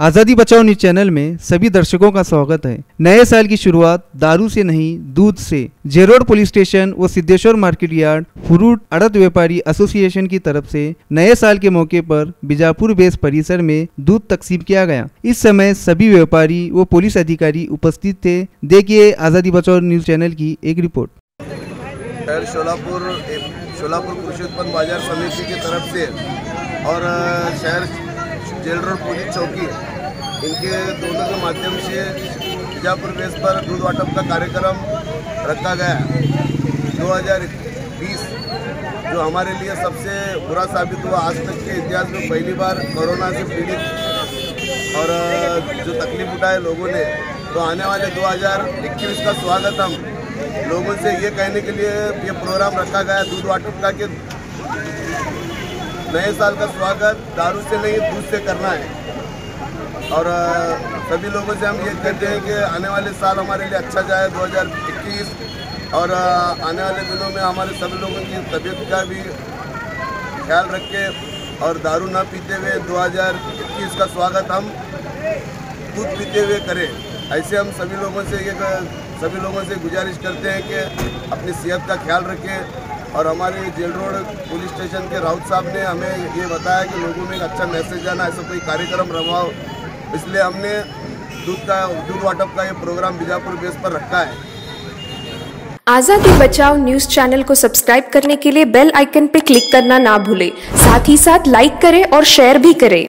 आज़ादी बचाओ news channel में सभी दर्शकों का स्वागत है। नए साल की शुरुआत दारू से नहीं, दूध से। जेरोड पुलिस स्टेशन व सिद्धेश्वर मार्केट यार्ड फ्रूट अड़त व्यापारी एसोसिएशन की तरफ़ से नए साल के मौके पर बीजापुर बेस परिसर में दूध तकसीम किया गया। इस समय सभी व्यापारी व पुलिस अधिकारी उपस्थित थे। देखिए आज़ादी बचाओ न्यूज़ चैनल की एक रिपोर्ट। शहर शोलापुर शोलापुर कृषि उत्पन्न बाज़ार समिति की तरफ़ से और शहर जेल रोड पुलिस चौकी। इनके दोनों के माध्यम से बीजापुर बेस पर दूध वाटप का कार्यक्रम रखा गया। 2020 जो हमारे लिए सबसे बुरा साबित हुआ, आज तक के इतिहास में पहली बार कोरोना से पीड़ित और जो तकलीफ़ उठाए लोगों ने तो आने वाले 2021 का स्वागत हम लोगों से ये कहने के लिए ये प्रोग्राम रखा गया दूध वाटप का कि नए साल का स्वागत दारू से नहीं, दूध से करना है। और सभी लोगों से हम ये कहते हैं कि आने वाले साल हमारे लिए अच्छा जाए 2021 और आने वाले दिनों में हमारे सभी लोगों की तबीयत का भी ख्याल रखे और दारू ना पीते हुए 2021 का स्वागत हम दूध पीते हुए करें। ऐसे हम सभी लोगों से ये सभी लोगों से गुजारिश करते हैं कि अपनी सेहत का ख्याल रखें। और हमारे जेल रोड पुलिस स्टेशन के राउत साहब ने हमें ये बताया कि लोगों में एक अच्छा मैसेज जाना ऐसा कोई कार्यक्रम रवाओ। इसलिए हमने दूध का, दूध वाटप का ये प्रोग्राम बीजापुर बेस पर रखा है। आज़ादी बचाओ न्यूज़ चैनल को सब्सक्राइब करने के लिए बेल आइकन पर क्लिक करना ना भूले। साथ ही साथ लाइक करें और शेयर भी करें।